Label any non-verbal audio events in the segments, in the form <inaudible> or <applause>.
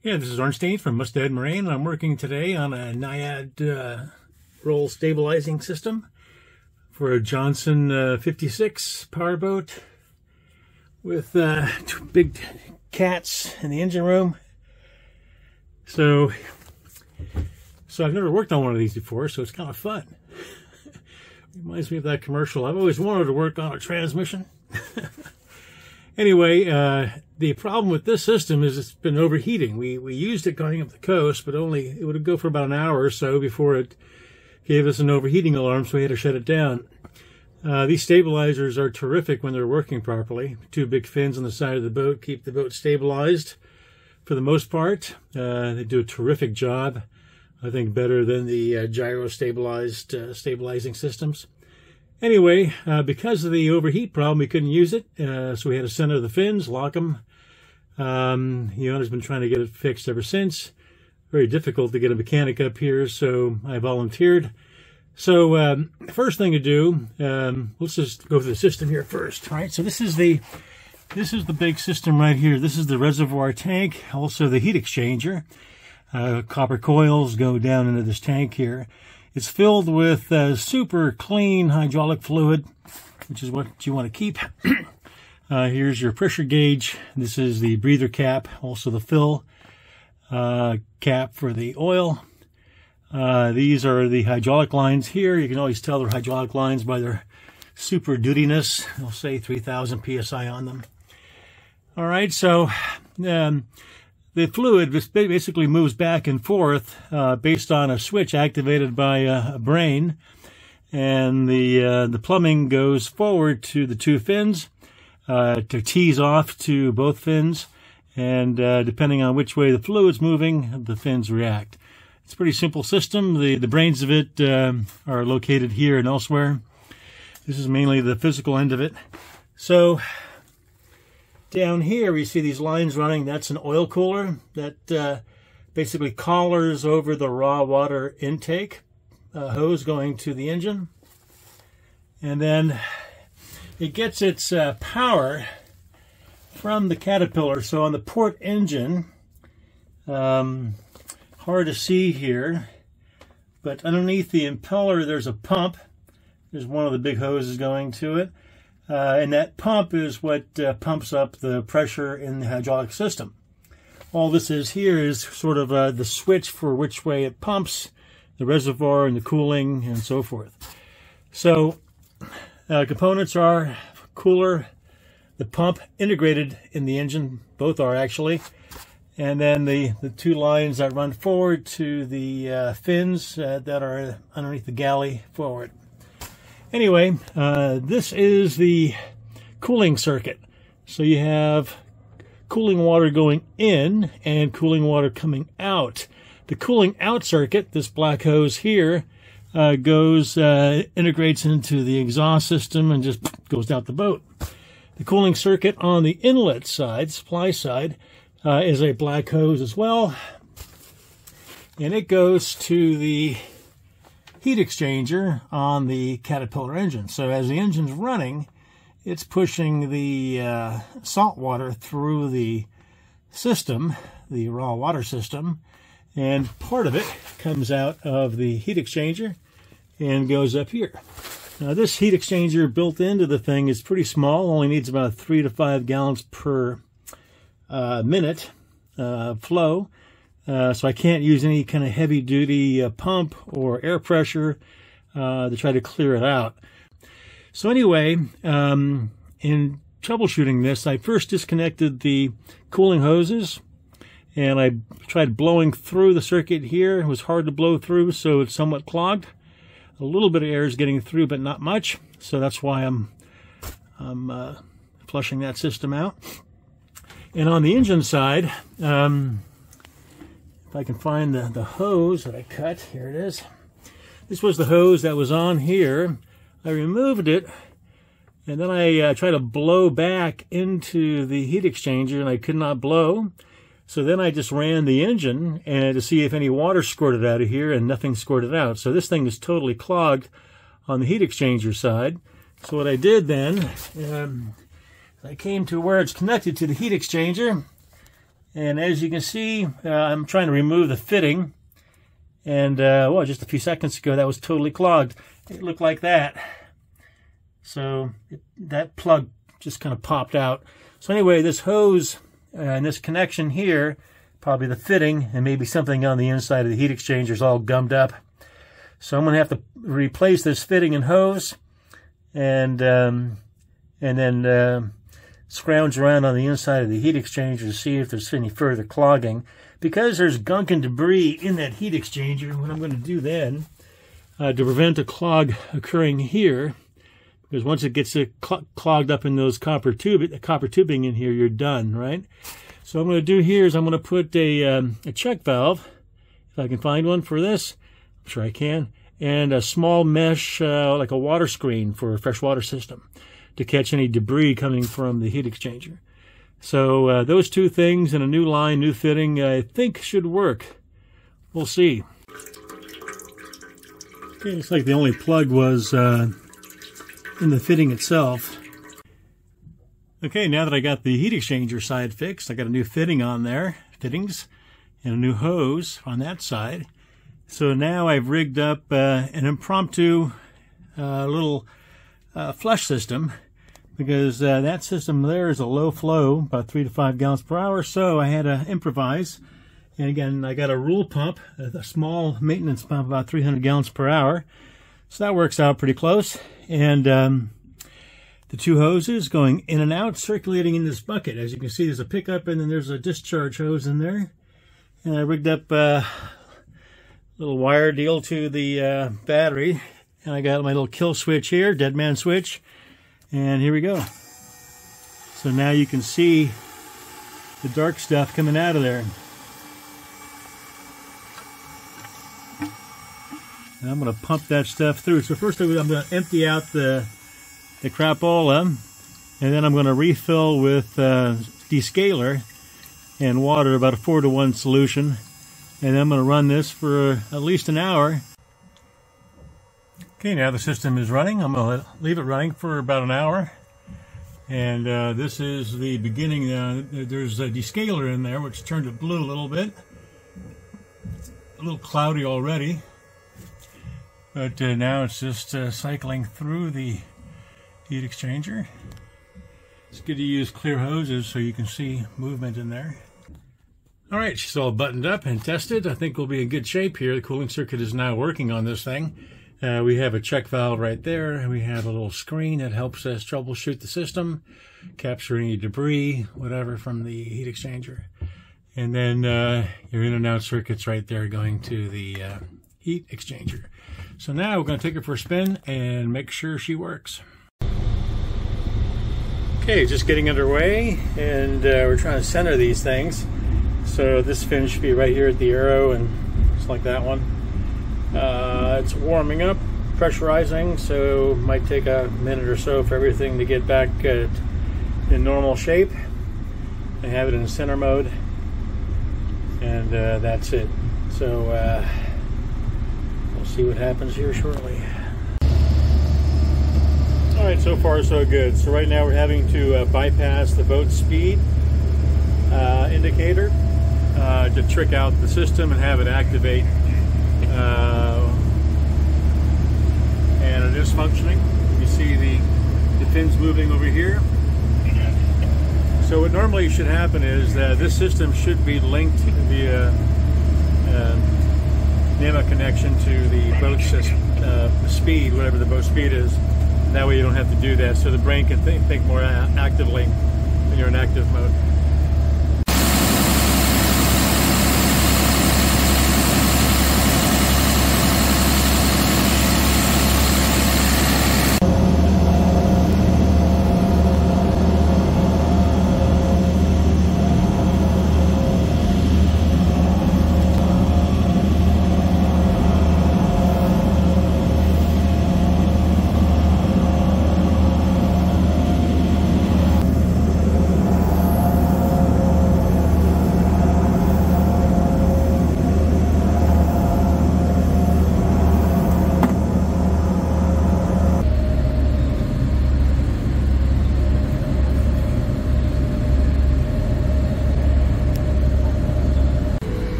Yeah, this is Arnstein from Mustad Marine. And I'm working today on a Naiad uh, roll stabilizing system for a Johnson uh, 56 powerboat with uh, two big cats in the engine room. So, so I've never worked on one of these before, so it's kind of fun. <laughs> Reminds me of that commercial. I've always wanted to work on a transmission. <laughs> anyway, uh, the problem with this system is it's been overheating. We we used it going up the coast, but only it would go for about an hour or so before it gave us an overheating alarm, so we had to shut it down. Uh, these stabilizers are terrific when they're working properly. Two big fins on the side of the boat keep the boat stabilized for the most part. Uh, they do a terrific job. I think better than the uh, gyro stabilized uh, stabilizing systems. Anyway, uh, because of the overheat problem, we couldn't use it, uh, so we had to center the fins, lock them. Um, the owner's been trying to get it fixed ever since. Very difficult to get a mechanic up here, so I volunteered. So um, first thing to do, um, let's just go through the system here first. All right, so this is the this is the big system right here. This is the reservoir tank, also the heat exchanger. Uh, copper coils go down into this tank here. It's filled with uh, super clean hydraulic fluid, which is what you want to keep. <clears throat> uh, here's your pressure gauge. This is the breather cap, also the fill uh, cap for the oil. Uh, these are the hydraulic lines here. You can always tell they're hydraulic lines by their super dutiness. They'll say 3,000 psi on them. All right, so um, the fluid basically moves back and forth uh, based on a switch activated by a, a brain, and the uh, the plumbing goes forward to the two fins uh, to tease off to both fins, and uh, depending on which way the fluid's moving, the fins react. It's a pretty simple system. The the brains of it um, are located here and elsewhere. This is mainly the physical end of it. So down here, we see these lines running. That's an oil cooler that uh, basically collars over the raw water intake hose going to the engine. And then it gets its uh, power from the Caterpillar. So on the port engine, um, hard to see here, but underneath the impeller, there's a pump. There's one of the big hoses going to it. Uh, and that pump is what uh, pumps up the pressure in the hydraulic system. All this is here is sort of uh, the switch for which way it pumps, the reservoir and the cooling and so forth. So uh, components are cooler, the pump integrated in the engine, both are actually, and then the, the two lines that run forward to the uh, fins uh, that are underneath the galley forward. Anyway, uh, this is the cooling circuit. So you have cooling water going in and cooling water coming out. The cooling out circuit, this black hose here, uh, goes uh, integrates into the exhaust system and just goes out the boat. The cooling circuit on the inlet side, supply side, uh, is a black hose as well, and it goes to the heat exchanger on the Caterpillar engine. So as the engine's running, it's pushing the uh, salt water through the system, the raw water system, and part of it comes out of the heat exchanger and goes up here. Now this heat exchanger built into the thing is pretty small, only needs about three to five gallons per uh, minute uh, flow. Uh, so I can't use any kind of heavy duty uh, pump or air pressure uh, to try to clear it out. So anyway, um, in troubleshooting this, I first disconnected the cooling hoses and I tried blowing through the circuit here. It was hard to blow through, so it's somewhat clogged. A little bit of air is getting through, but not much. So that's why I'm, I'm uh, flushing that system out. And on the engine side, um, if I can find the, the hose that I cut, here it is. This was the hose that was on here. I removed it, and then I uh, tried to blow back into the heat exchanger, and I could not blow. So then I just ran the engine and to see if any water squirted out of here, and nothing squirted out. So this thing is totally clogged on the heat exchanger side. So what I did then, um, I came to where it's connected to the heat exchanger. And as you can see, uh, I'm trying to remove the fitting. And, uh, well, just a few seconds ago, that was totally clogged. It looked like that. So it, that plug just kind of popped out. So anyway, this hose uh, and this connection here, probably the fitting and maybe something on the inside of the heat exchanger is all gummed up. So I'm going to have to replace this fitting and hose and um, and then uh, scrounge around on the inside of the heat exchanger to see if there's any further clogging. Because there's gunk and debris in that heat exchanger, what I'm going to do then, uh, to prevent a clog occurring here, because once it gets cl clogged up in those copper tube, copper tubing in here, you're done, right? So I'm going to do here is I'm going to put a, um, a check valve, if I can find one for this. I'm sure I can and a small mesh, uh, like a water screen for a freshwater system to catch any debris coming from the heat exchanger. So uh, those two things and a new line, new fitting, I think should work. We'll see. Okay, looks like the only plug was uh, in the fitting itself. Okay, now that I got the heat exchanger side fixed, I got a new fitting on there, fittings, and a new hose on that side. So now I've rigged up uh, an impromptu uh, little uh, flush system because uh, that system there is a low flow, about three to five gallons per hour. So I had to improvise. And again, I got a rule pump, a small maintenance pump, about 300 gallons per hour. So that works out pretty close. And um, the two hoses going in and out, circulating in this bucket. As you can see, there's a pickup and then there's a discharge hose in there. And I rigged up a little wire deal to the uh, battery. And I got my little kill switch here, dead man switch. And here we go. So now you can see the dark stuff coming out of there. And I'm going to pump that stuff through. So first I'm going to empty out the, the crapola. And then I'm going to refill with uh, descaler and water, about a 4 to 1 solution and I'm going to run this for at least an hour. Okay, now the system is running. I'm going to leave it running for about an hour. And uh, this is the beginning. Uh, there's a descaler in there, which turned it blue a little bit. A little cloudy already. But uh, now it's just uh, cycling through the heat exchanger. It's good to use clear hoses so you can see movement in there. All right, she's all buttoned up and tested. I think we'll be in good shape here. The cooling circuit is now working on this thing. Uh, we have a check valve right there. We have a little screen that helps us troubleshoot the system, capture any debris, whatever, from the heat exchanger. And then uh, your in and out circuits right there going to the uh, heat exchanger. So now we're going to take her for a spin and make sure she works. Okay, just getting underway, and uh, we're trying to center these things. So this fin should be right here at the arrow and just like that one. Uh, it's warming up, pressurizing, so might take a minute or so for everything to get back uh, in normal shape. I have it in center mode and uh, that's it. So uh, see what happens here shortly. All right, so far so good. So right now we're having to uh, bypass the boat speed uh, indicator uh, to trick out the system and have it activate. Uh, and it is functioning. You see the, the fins moving over here. So what normally should happen is that this system should be linked via uh, NMEA connection to the boat system, uh, speed, whatever the boat speed is. That way you don't have to do that. So the brain can think, think more actively when you're in active mode.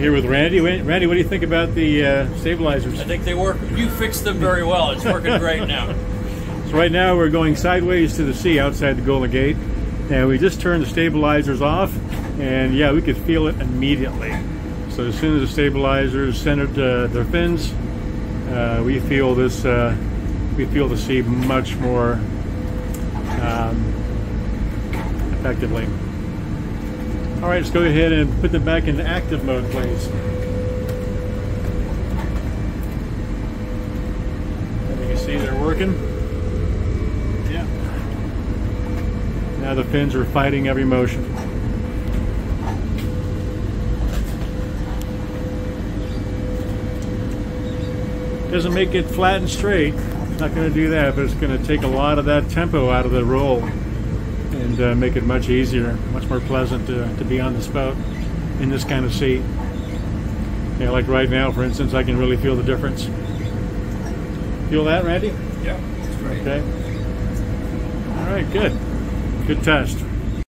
Here with Randy. Randy, what do you think about the uh, stabilizers? I think they work. You fixed them very well. It's working <laughs> great now. So right now we're going sideways to the sea outside the Golden Gate, and we just turned the stabilizers off, and yeah, we could feel it immediately. So as soon as the stabilizers centered uh, their fins, uh, we feel this. Uh, we feel the sea much more um, effectively. All right, let's go ahead and put them back into active mode, please. And you can see they're working. Yeah. Now the fins are fighting every motion. Doesn't make it flat and straight. It's not going to do that, but it's going to take a lot of that tempo out of the roll and uh, make it much easier, much more pleasant to, to be on this boat in this kind of seat. Yeah, like right now, for instance, I can really feel the difference. Feel that, Randy? Yeah, it's great. Okay. All right, good. Good test.